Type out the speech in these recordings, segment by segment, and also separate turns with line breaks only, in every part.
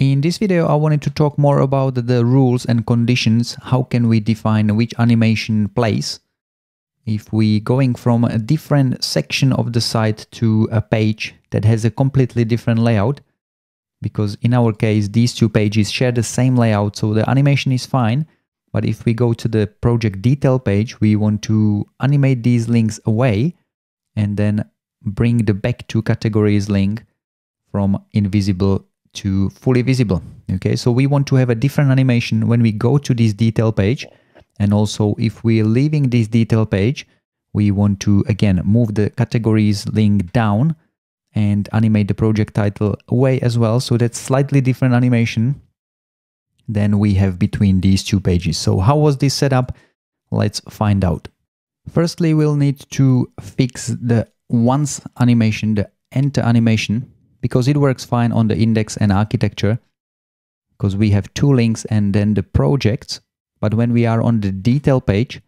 In this video, I wanted to talk more about the rules and conditions. How can we define which animation plays? If we going from a different section of the site to a page that has a completely different layout, because in our case, these two pages share the same layout, so the animation is fine. But if we go to the project detail page, we want to animate these links away and then bring the back to categories link from invisible to fully visible. Okay, so we want to have a different animation when we go to this detail page. And also if we're leaving this detail page, we want to again move the categories link down and animate the project title away as well. So that's slightly different animation than we have between these two pages. So how was this set up? Let's find out. Firstly, we'll need to fix the once animation, the enter animation because it works fine on the index and architecture because we have two links and then the projects. But when we are on the detail page,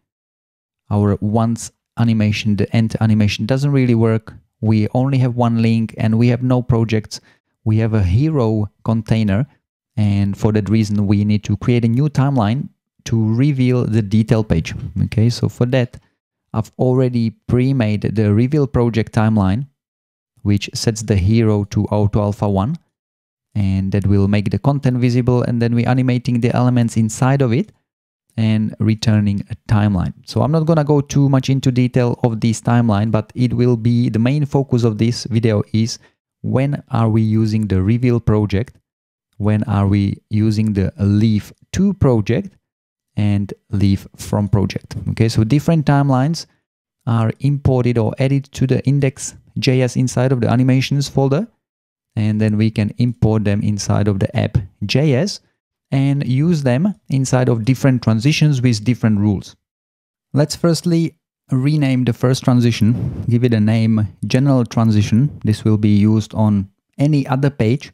our once animation, the end animation doesn't really work. We only have one link and we have no projects. We have a hero container. And for that reason, we need to create a new timeline to reveal the detail page. Okay, so for that, I've already pre-made the reveal project timeline which sets the hero to auto alpha 1 and that will make the content visible and then we're animating the elements inside of it and returning a timeline. So I'm not gonna go too much into detail of this timeline, but it will be the main focus of this video is when are we using the reveal project, when are we using the leave to project and leave from project. Okay, so different timelines are imported or added to the index.js inside of the animations folder. And then we can import them inside of the app.js and use them inside of different transitions with different rules. Let's firstly rename the first transition, give it a name general transition. This will be used on any other page.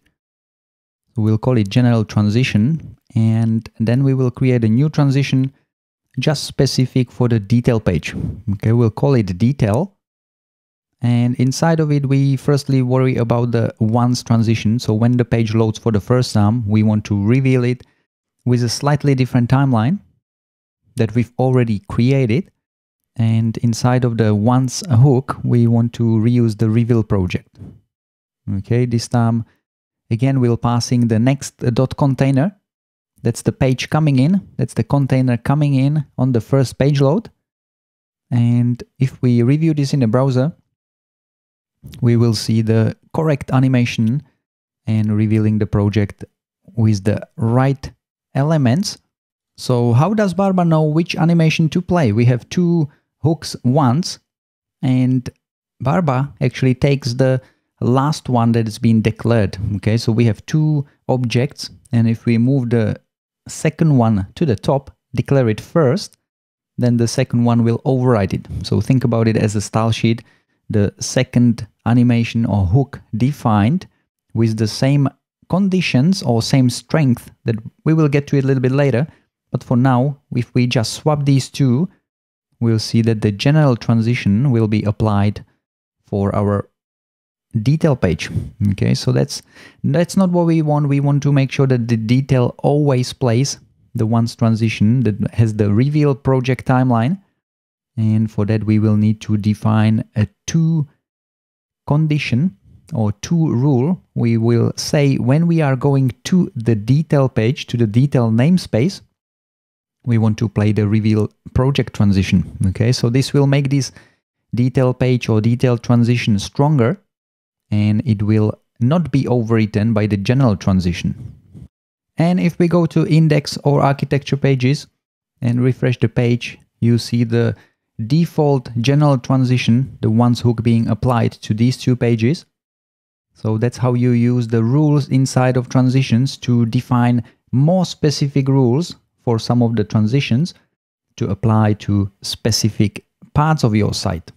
We'll call it general transition and then we will create a new transition just specific for the detail page. Okay, we'll call it detail and inside of it, we firstly worry about the once transition. So when the page loads for the first time, we want to reveal it with a slightly different timeline that we've already created. And inside of the once hook, we want to reuse the reveal project. Okay, this time, again, we'll passing the next dot container. That's the page coming in. That's the container coming in on the first page load. And if we review this in the browser, we will see the correct animation and revealing the project with the right elements. So how does Barba know which animation to play? We have two hooks once and Barba actually takes the last one that has been declared. Okay, so we have two objects and if we move the second one to the top, declare it first, then the second one will override it. So think about it as a style sheet the second animation or hook defined with the same conditions or same strength that we will get to it a little bit later. But for now, if we just swap these two, we'll see that the general transition will be applied for our detail page. Okay, so that's that's not what we want. We want to make sure that the detail always plays the once transition that has the reveal project timeline and for that, we will need to define a to condition or to rule. We will say when we are going to the detail page, to the detail namespace, we want to play the reveal project transition. Okay, so this will make this detail page or detail transition stronger and it will not be overwritten by the general transition. And if we go to index or architecture pages and refresh the page, you see the default general transition, the once hook being applied to these two pages. So that's how you use the rules inside of transitions to define more specific rules for some of the transitions to apply to specific parts of your site.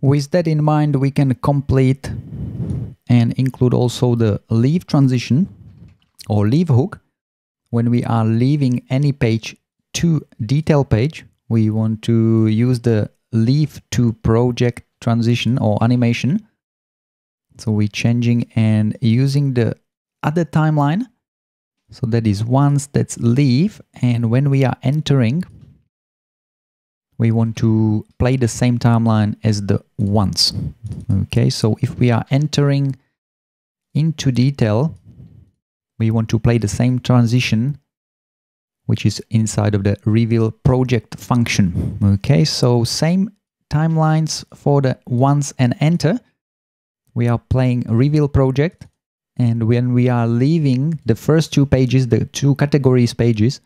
With that in mind, we can complete and include also the leave transition or leave hook when we are leaving any page to detail page we want to use the leave to project transition or animation. So we're changing and using the other timeline So that is once, that's leave. And when we are entering, we want to play the same timeline as the once. Okay, so if we are entering into detail, we want to play the same transition which is inside of the reveal project function. Okay, so same timelines for the once and enter. We are playing reveal project and when we are leaving the first two pages, the two categories pages,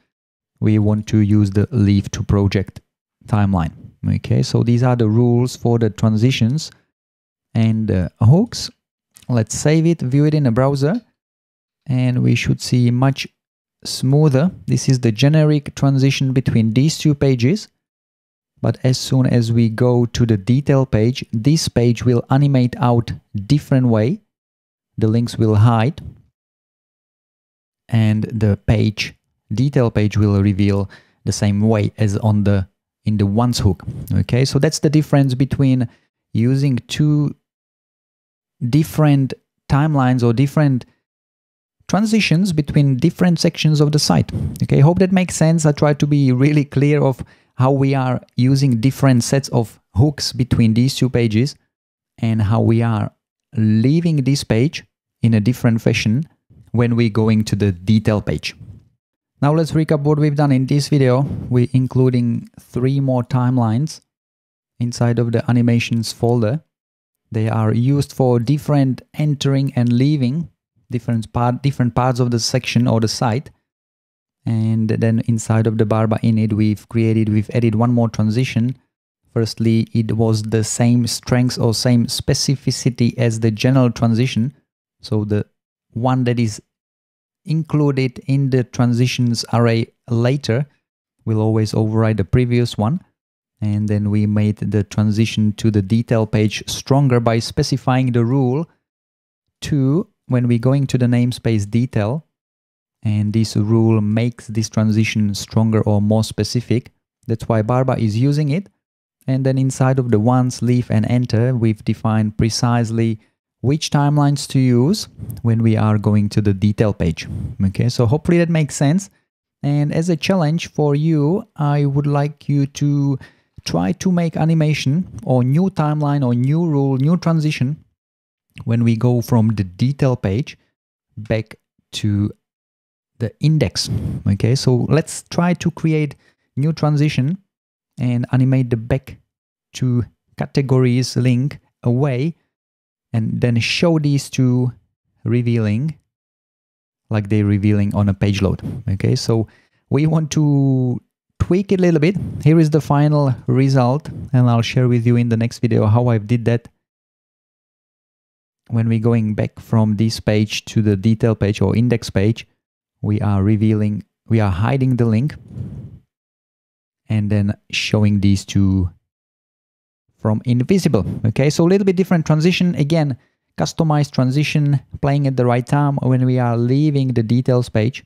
we want to use the leave to project timeline. Okay, so these are the rules for the transitions and uh, hooks. Let's save it, view it in a browser, and we should see much smoother. This is the generic transition between these two pages. But as soon as we go to the detail page, this page will animate out different way. The links will hide. And the page, detail page will reveal the same way as on the in the once hook. Okay, so that's the difference between using two different timelines or different transitions between different sections of the site. Okay, hope that makes sense. I try to be really clear of how we are using different sets of hooks between these two pages and how we are leaving this page in a different fashion when we're going to the detail page. Now let's recap what we've done in this video. We're including three more timelines inside of the animations folder. They are used for different entering and leaving different part different parts of the section or the site and then inside of the barba init we've created we've added one more transition firstly it was the same strength or same specificity as the general transition so the one that is included in the transitions array later. We'll always override the previous one. And then we made the transition to the detail page stronger by specifying the rule to when we're going to the namespace detail, and this rule makes this transition stronger or more specific, that's why Barba is using it. And then inside of the once, leave, and enter, we've defined precisely which timelines to use when we are going to the detail page. Okay, so hopefully that makes sense. And as a challenge for you, I would like you to try to make animation or new timeline or new rule, new transition when we go from the detail page back to the index. Okay, so let's try to create new transition and animate the back to categories link away and then show these two revealing like they're revealing on a page load. Okay, so we want to tweak it a little bit. Here is the final result and I'll share with you in the next video how I did that when we're going back from this page to the detail page or index page, we are revealing, we are hiding the link and then showing these two from invisible. Okay, so a little bit different transition. Again, customized transition, playing at the right time when we are leaving the details page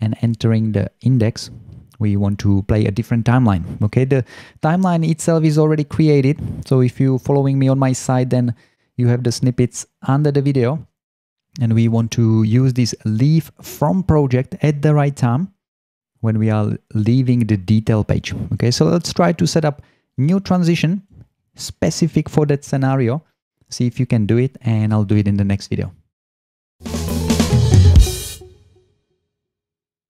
and entering the index. We want to play a different timeline. Okay, the timeline itself is already created. So if you're following me on my side, then you have the snippets under the video and we want to use this leave from project at the right time when we are leaving the detail page. Okay, so let's try to set up new transition specific for that scenario. See if you can do it and I'll do it in the next video.